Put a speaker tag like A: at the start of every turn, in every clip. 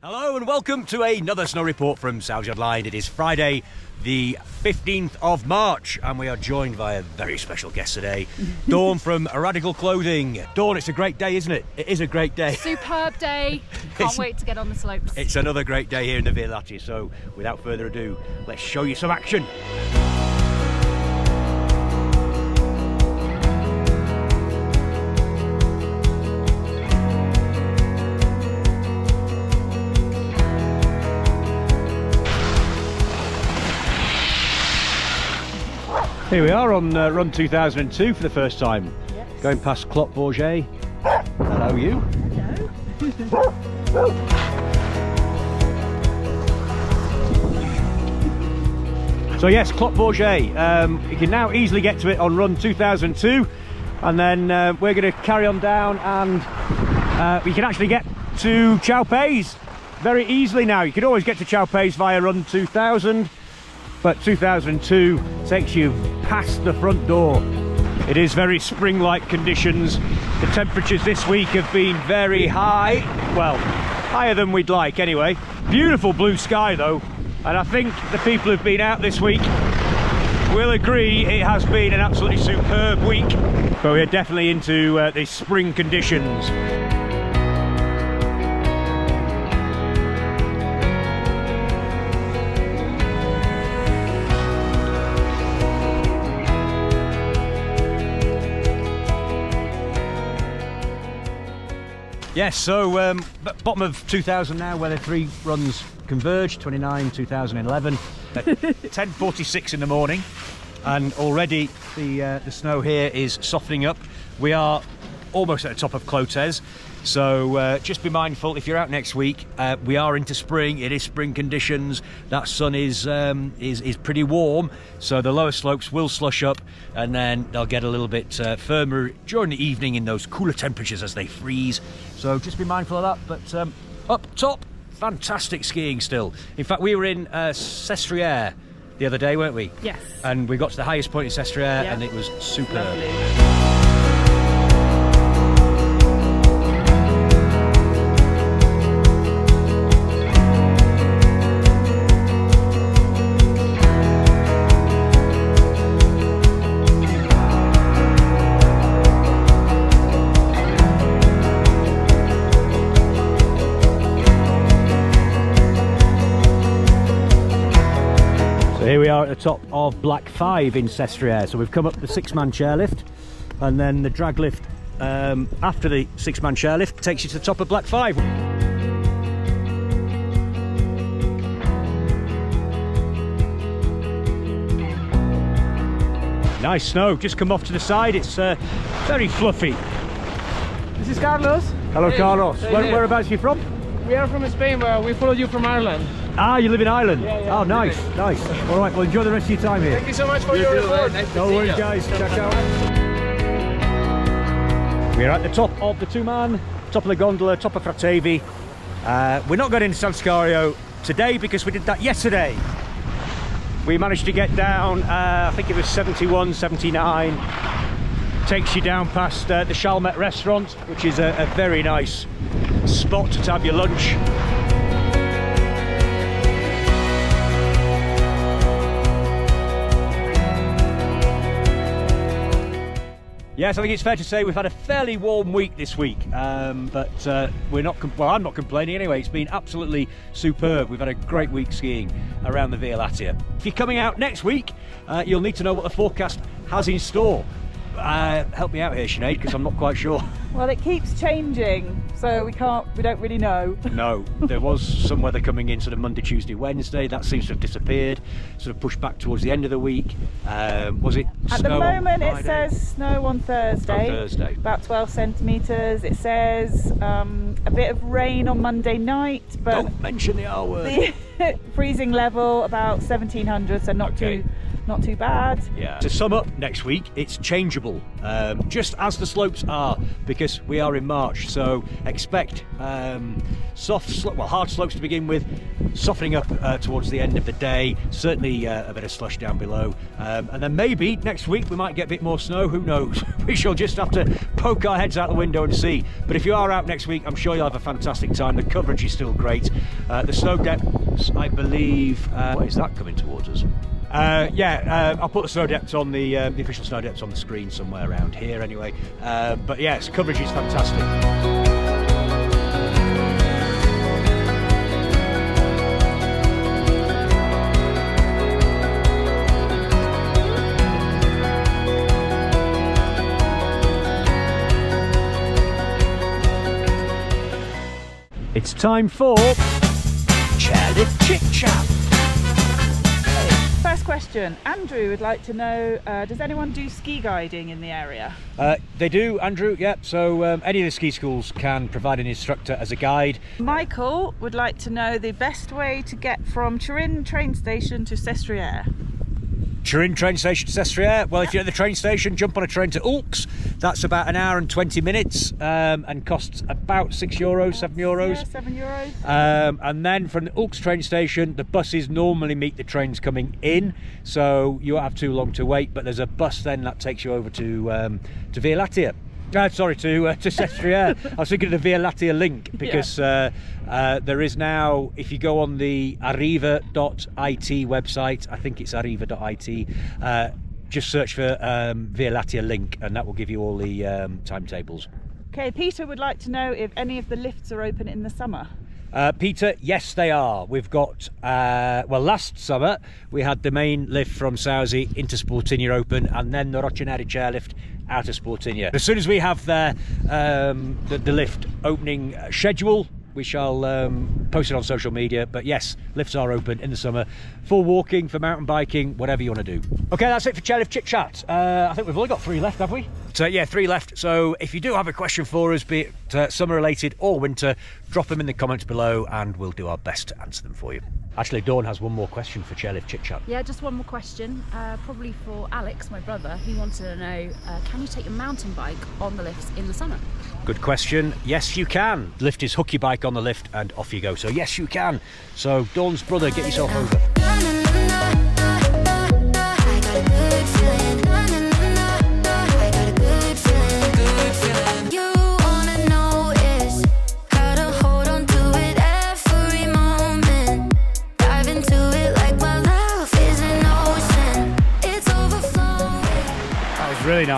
A: Hello and welcome to another snow report from Sauze Online. It is Friday, the 15th of March, and we are joined by a very special guest today, Dawn from Radical Clothing. Dawn, it's a great day, isn't it? It is a great day.
B: Superb day. Can't wait to get on the slopes.
A: It's another great day here in the Via so without further ado, let's show you some action. Here we are on uh, Run 2002 for the first time.
B: Yes.
A: Going past Clot Bourget. Hello, you. So yes, Clot Bourget. Um, you can now easily get to it on Run 2002, and then uh, we're going to carry on down, and uh, we can actually get to Ciao Pais very easily now. You can always get to Ciao Pais via Run 2000, but 2002 takes you past the front door. It is very spring-like conditions. The temperatures this week have been very high. Well, higher than we'd like anyway. Beautiful blue sky though. And I think the people who've been out this week will agree it has been an absolutely superb week. But we're definitely into uh, the spring conditions. Yes, so um, bottom of 2000 now, where the three runs converge, 29, 2011, at 10.46 in the morning, and already the, uh, the snow here is softening up. We are almost at the top of Clotes, so uh, just be mindful if you're out next week. Uh, we are into spring. It is spring conditions. That sun is um, is is pretty warm, so the lower slopes will slush up, and then they'll get a little bit uh, firmer during the evening in those cooler temperatures as they freeze. So just be mindful of that. But um, up top, fantastic skiing still. In fact, we were in uh, Sestriere the other day, weren't we?
B: Yes.
A: And we got to the highest point in Sestriere,
B: Yeah.
A: and it was superb.
B: Lovely.
A: Top of Black 5 in Sestriere. So we've come up the six-man chairlift and then the drag lift um, after the six-man chairlift takes you to the top of Black 5. Nice snow, just come off to the side. It's uh, very fluffy.
C: This is Carlos.
A: Hello,
C: Hey,
A: Carlos.
C: hey
A: Where, whereabouts are you from?
C: We are from Spain, but we followed you from Ireland.
A: Ah, you live in Ireland.
C: Yeah, yeah,
A: oh, nice, nice. All right, well, enjoy the rest of your time here.
C: Thank you so much for your report.
A: No worries, guys. Check out. We're at the top of the two-man, top of the gondola, top of Fraiteve. Uh, we're not going into San Sicario today because we did that yesterday. We managed to get down, uh, I think it was 71, 79. Takes you down past uh, the Chalmet restaurant, which is a, a very nice spot to have your lunch. Yes, I think it's fair to say we've had a fairly warm week this week, um, but uh, we're not. Well, I'm not complaining anyway. It's been absolutely superb. We've had a great week skiing around the Via Lattea. If you're coming out next week, uh, you'll need to know what the forecast has in store. Uh, help me out here, Sinead, because I'm not quite sure.
D: Well, it keeps changing, so we can't, we don't really know.
A: No, there was some weather coming in sort of Monday, Tuesday, Wednesday. That seems to have disappeared. Sort of pushed back towards the end of the week. Um, was it?
D: At the moment, it says snow on Thursday.
A: On Thursday.
D: About 12 centimetres. It says um, a bit of rain on Monday night, but
A: Don't mention the R word.
D: the freezing level about 1700, so not
A: Okay.
D: too not too bad.
A: Yeah. To sum up, next week it's changeable, um, just as the slopes are, because we are in March. So expect um, soft, slo- well, hard slopes to begin with, softening up uh, towards the end of the day. Certainly uh, a bit of slush down below, um, and then maybe next week we might get a bit more snow. Who knows? we shall just have to poke our heads out the window and see. But if you are out next week, I'm sure you'll have a fantastic time. The coverage is still great. Uh, the snow depths, I believe, uh, what is that coming towards us? Uh, yeah, uh, I'll put the snow depths on the uh, the official snow depths on the screen somewhere around here anyway. Uh, but yes, coverage is fantastic. It's time for Chairlift Chit Chat.
D: Question Andrew would like to know uh, Does anyone do ski guiding in the area?
A: Uh, they do, Andrew. Yep. So um, any of the ski schools can provide an instructor as a guide.
D: Michael would like to know the best way to get from Turin train station to Sestriere.
A: Turin train station to Sestriere. Well, if you're at the train station, jump on a train to Oulx. That's about an hour and 20 minutes um, and costs about six euros, seven euros.
D: Yeah, seven euros.
A: Um, and then from the Oulx train station, the buses normally meet the trains coming in, so you won't have too long to wait. But there's a bus then that takes you over to um, to Via Lattea. Uh, sorry, to uh, to Sestriere. I was thinking of the Via Lattea link because uh, uh, there is now, if you go on the Arriva.it website, I think it's Arriva.it. Uh, just search for um, Via Lattea link, and that will give you all the um, timetables.
D: Okay, Peter would like to know if any of the lifts are open in the summer.
A: Uh, Peter, yes, they are. We've got, uh, well, last summer we had the main lift from Sauze into Sportinia open and then the Rocce Nere chairlift out of Sportinia. As soon as we have um, the, the lift opening schedule, we shall um, post it on social media. But yes, lifts are open in the summer for walking, for mountain biking, whatever you want to do. Okay, that's it for Chairlift Chit Chat. Uh, I think we've only got three left, have we? So yeah, three left. So if you do have a question for us, be it uh, summer related or winter, drop them in the comments below and we'll do our best to answer them for you. Actually, Dawn has one more question for Chairlift Chit Chat.
B: Yeah, just one more question, uh, probably for Alex, my brother. He wanted to know uh, can you take your mountain bike on the lifts in the summer?
A: Good question. Yes, you can. Lift is hook your bike on the lift and off you go. So yes, you can. So Dawn's brother, get yourself over.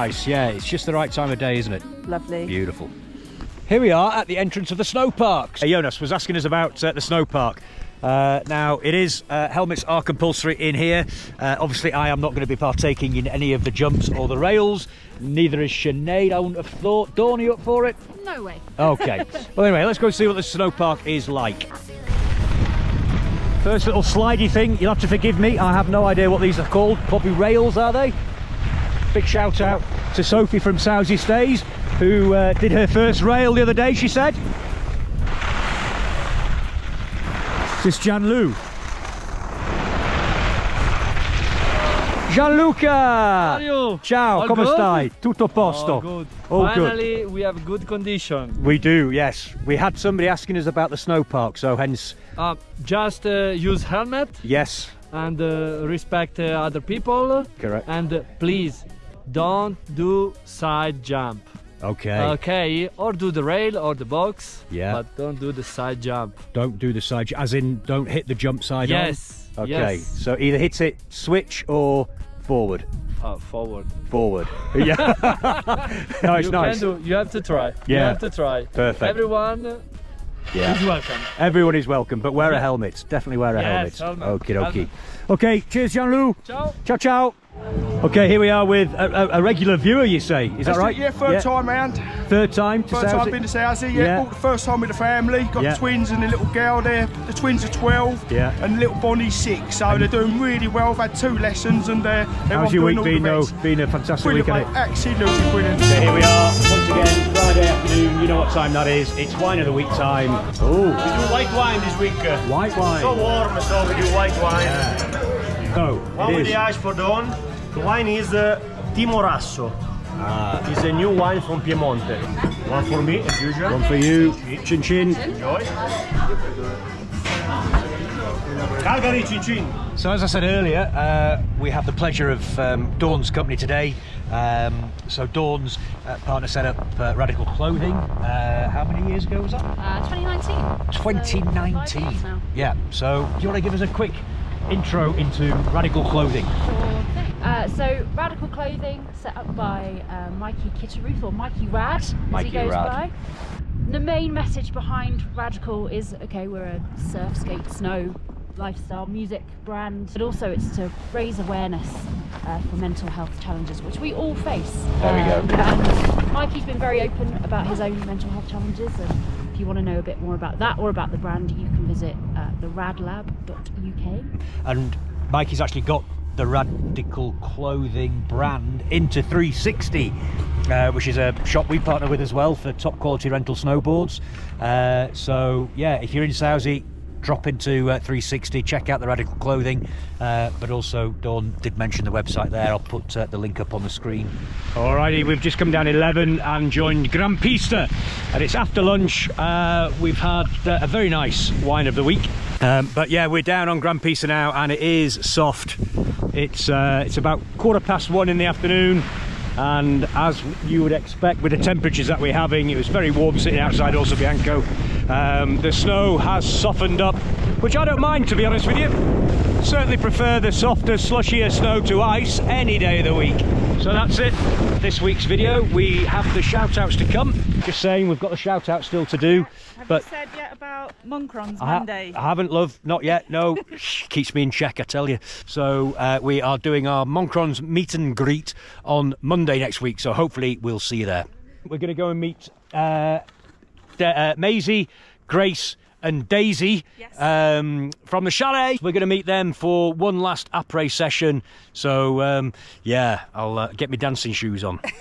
A: Nice. Yeah, it's just the right time of day, isn't it?
D: Lovely.
A: Beautiful. Here we are at the entrance of the snow park. Uh, Jonas was asking us about uh, the snow park. Uh, now, it is, uh, helmets are compulsory in here. Uh, obviously, I am not going to be partaking in any of the jumps or the rails. Neither is Sinead, I wouldn't have thought. Dawn, are you up for it?
B: No way.
A: Okay. well, anyway, let's go and see what the snow park is like. First little slidey thing, you'll have to forgive me, I have no idea what these are called. Probably rails, are they? Big shout out to Sophie from Sauze Stays, who uh, did her first rail the other day, she said. This is Gianlu. Gianluca!
E: Mario!
A: Ciao,
E: All
A: come
E: good?
A: stai? Tutto posto?
E: All good.
A: All good.
E: Finally, we have good condition.
A: We do, yes. We had somebody asking us about the snow park, so hence,
E: Uh, just uh, use helmet
A: yes,
E: and uh, respect uh, other people.
A: correct.
E: And uh, please, don't do side jump.
A: Okay.
E: Okay, or do the rail or the box.
A: Yeah.
E: But don't do the side jump.
A: Don't do the side, as in, don't hit the jump side
E: yes.
A: on. Okay.
E: Yes.
A: So either hit it switch or forward.
E: Uh, forward.
A: Forward. Yeah. no, it's
E: you
A: nice.
E: can do. You have to try.
A: Yeah.
E: You have to try.
A: Perfect.
E: Everyone
A: yeah.
E: is welcome.
A: Everyone is welcome, but wear a helmet. Definitely wear a
E: Yes,
A: helmet.
E: helmet.
A: Okie dokie. Okay, cheers, Jean-Lou.
E: Ciao.
A: Ciao, ciao. Okay, here we are with a, a, a regular viewer, you say. Is that right?
F: it, Yeah, third time round.
A: Third time to
F: First time I've been to Sauze. Yeah,
A: Yeah.
F: bought the first time with the family. Got
A: Yeah.
F: the twins and the little girl there. The twins are 12
A: Yeah.
F: and little Bonnie's 6. So they're doing really well. I've had two lessons and uh, they're
A: How's
F: off
A: your week been,
F: the
A: though?
F: best.
A: Been a fantastic
F: Brilliant,
A: week,
F: mate.
A: hasn't it?
F: Absolutely brilliant.
A: So here we are, once again, Friday afternoon. You know what time that is. It's wine of the week time. Oh,
G: We do white wine this week. uh,
A: white wine.
G: So warm, so we do white wine.
A: Oh,
G: One with
A: is.
G: the ice for Dawn. The wine is uh, Timorasso.
A: Ah.
G: It's a new wine from Piemonte. One for me, as usual.
A: One for you. Chin chin.
G: Enjoy. Calgary Chin Chin.
A: So as I said earlier, uh, we have the pleasure of um, Dawn's company today. Um, so Dawn's uh, partner set up uh, Radical Clothing. Uh, how many years ago was that?
B: Uh, 2019. So,
A: 2019.
B: years.
A: Yeah. So do you want to give us a quick intro into Radical Clothing?
B: Uh, so Radical Clothing, set up by uh, Mikey Kitteruth or Mikey Rad, as
A: Mikey
B: he goes
A: Rad.
B: by. The main message behind Radical is okay, we're a surf, skate, snow lifestyle music brand, but also it's to raise awareness uh, for mental health challenges, which we all face.
A: There we go.
B: Um, And Mikey's been very open about his own mental health challenges, and if you want to know a bit more about that or about the brand, you can visit theradlab.uk.
A: And Mikey's actually got the Radical Clothing brand into 360, uh, which is a shop we partner with as well for top quality rental snowboards. Uh, so yeah, if you're in Sauze, drop into uh, 360, check out the Radical Clothing. Uh, but also, Dawn did mention the website there. I'll put uh, the link up on the screen. Alrighty, we've just come down 11 and joined Gran Pista, and it's after lunch. Uh, we've had uh, a very nice wine of the week. Um, but yeah, we're down on Gran Pista now, and it is soft. It's uh, it's about quarter past one in the afternoon, and as you would expect with the temperatures that we're having, it was very warm sitting outside also Bianco. Um, the snow has softened up, which I don't mind to be honest with you. Certainly prefer the softer, slushier snow to ice any day of the week. So that's it, this week's video. We have the shout outs to come. Just saying, we've got the shout out still to do.
D: Have
A: but
D: you said yet about Moncrons
A: I ha-
D: Monday?
A: I haven't, love, not yet. No, keeps me in check, I tell you. So uh, we are doing our Moncrons meet and greet on Monday next week. So hopefully we'll see you there. We're going to go and meet uh, Da- uh, Maisie, Grace, and Daisy
D: Yes.
A: um, from the chalet. We're going to meet them for one last après session. So um, yeah, I'll uh, get my dancing shoes on.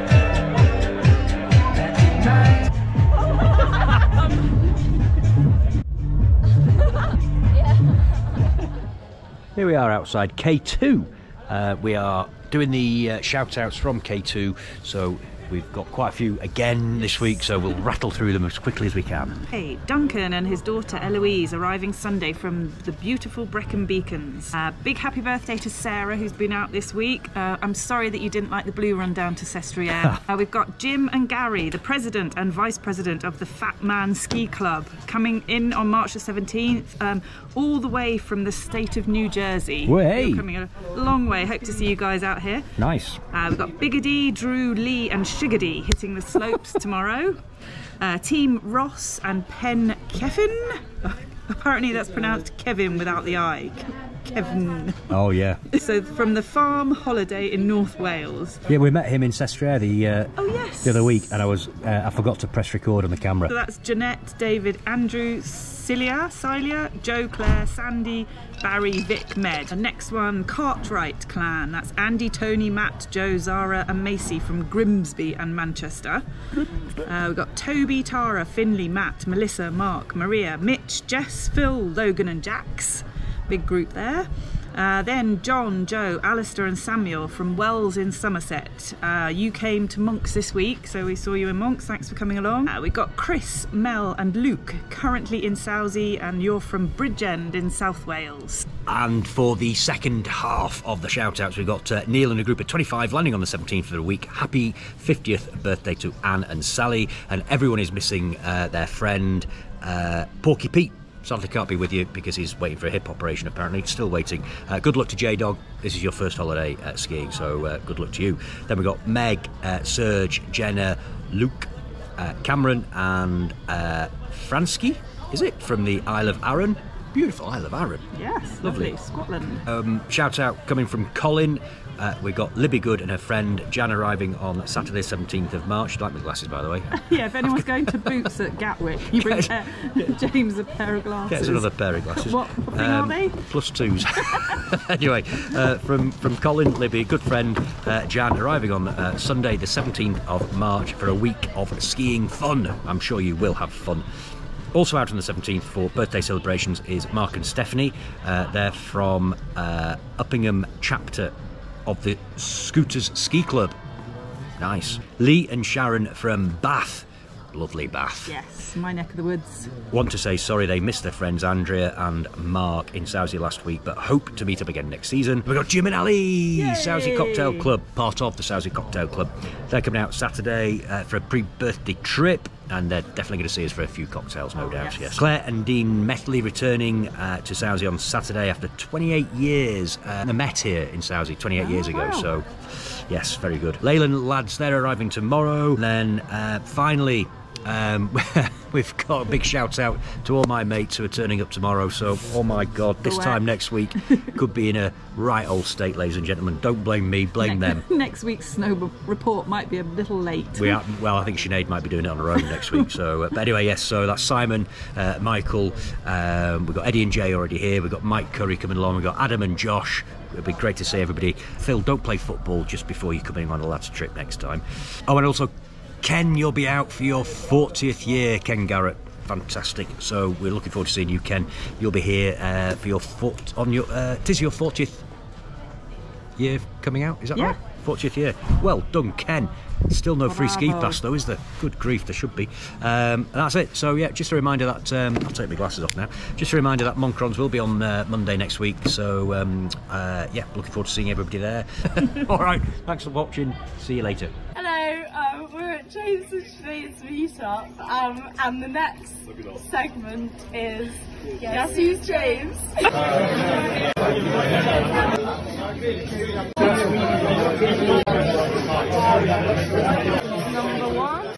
A: Here we are outside K2. Uh, we are doing the uh, shout outs from K2, so we've got quite a few again this week, so we'll rattle through them as quickly as we can.
D: Hey, Duncan and his daughter Eloise arriving Sunday from the beautiful Brecon Beacons. Uh, big happy birthday to Sarah, who's been out this week. Uh, I'm sorry that you didn't like the blue run down to Sestriere. uh, we've got Jim and Gary, the president and vice president of the Fat Man Ski Club, coming in on March the 17th, um, all the way from the state of New Jersey.
A: Way.
D: Coming a long way. Hope to see you guys out here.
A: Nice.
D: Uh, we've got Biggity, Drew, Lee, and Shigady hitting the slopes tomorrow. Uh, Team Ross and Pen Kevin. Apparently, that's pronounced Kevin without the I. Kevin.
A: Oh, yeah.
D: So, from the farm holiday in North Wales.
A: Yeah, we met him in Sestriere the, uh,
D: Oh, yes.
A: the other week, and I was uh, I forgot to press record on the camera.
D: So that's Jeanette, David, Andrew, Cilia, Cilia, Joe, Claire, Sandy, Barry, Vic, Med. The next one, Cartwright clan. That's Andy, Tony, Matt, Joe, Zara, and Macy from Grimsby and Manchester. Uh, we've got Toby, Tara, Finley, Matt, Melissa, Mark, Maria, Mitch, Jess, Phil, Logan, and Jax. Big group there. Uh, then John, Joe, Alistair, and Samuel from Wells in Somerset. Uh, you came to Monks this week, so we saw you in Monks. Thanks for coming along. Uh, we've got Chris, Mel, and Luke, currently in Sauze, and you're from Bridgend in South Wales.
A: And for the second half of the shout outs, we've got uh, Neil and a group of 25 landing on the 17th of the week. Happy 50th birthday to Anne and Sally. And everyone is missing uh, their friend uh, Porky Pete. Sadly, can't be with you because he's waiting for a hip operation, apparently. Still waiting. Uh, good luck to J Dog. This is your first holiday uh, skiing, so uh, good luck to you. Then we've got Meg, uh, Serge, Jenna, Luke, uh, Cameron, and uh, Fransky, is it? From the Isle of Arran. Beautiful Isle of Arran.
D: Yes,
A: Lovely.
D: lovely. Scotland.
A: Um, shout out coming from Colin. Uh, we got Libby Good and her friend Jan arriving on Saturday, 17th of March. You like my glasses, by the way.
D: yeah, if anyone's going to Boots at Gatwick, you bring uh, James a pair of glasses.
A: Gets another pair of glasses.
D: What thing are they?
A: Plus twos. anyway, uh, from from Colin, Libby, good friend uh, Jan, arriving on uh, Sunday, the 17th of March for a week of skiing fun. I'm sure you will have fun. Also out on the 17th for birthday celebrations is Mark and Stephanie. Uh, they're from uh, Uppingham chapter of the Scooters Ski Club. Nice. Lee and Sharon from Bath. Lovely Bath.
D: Yes, my neck of the woods.
A: Want to say sorry they missed their friends Andrea and Mark in Sauze last week, but hope to meet up again next season. We've got Jim and Ali, Sauze Cocktail Club, part of the Sauze Cocktail Club. They're coming out Saturday uh, for a pre-birthday trip. And they're definitely going to see us for a few cocktails, no doubt.
D: yes.
A: Yes. Claire and Dean Methley returning uh, to Sauze on Saturday after 28 years. Uh, they met here in Sauze 28 years ago, so yes, very good. Leyland lads, they're arriving tomorrow. Then uh, finally, um, we've got a big shout out to all my mates who are turning up tomorrow. So, oh my God, this time next week could be in a right old state, ladies and gentlemen. Don't blame me, blame them.
D: Next week's snow report might be a little late.
A: We are, well, I think Sinead might be doing it on her own next week. So, uh, but anyway, yes. So that's Simon, uh, Michael. Um, we've got Eddie and Jay already here. We've got Mike Curry coming along. We've got Adam and Josh. it'd be great to see everybody. Phil, don't play football just before you're coming on a lads trip next time. Oh, and also Ken, you'll be out for your 40th year, Ken Garrett. Fantastic. So we're looking forward to seeing you, Ken. You'll be here uh, for your foot on your. Uh, it is your 40th year coming out. Is that
D: Yeah.
A: right? 40th year. Well done, Ken. Still no free ski pass though, is there? Good grief, there should be. Um, and that's it. So yeah, just a reminder that um, I'll take my glasses off now. Just a reminder that Moncrons will be on uh, Monday next week. So um, uh, yeah, looking forward to seeing everybody there. All right, thanks for watching. See you later.
H: Hello, um, we're at James and Sinead's meetup, um, and the next segment is Guess Who's James? Number one.